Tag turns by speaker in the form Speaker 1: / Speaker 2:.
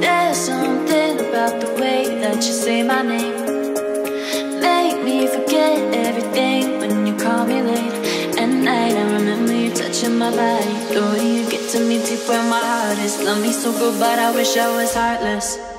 Speaker 1: There's something about the way that you say my name. Make me forget everything when you call me late. At night I remember you touching my body. The way you get to me deep where my heart is. Love me so good but I wish I was heartless.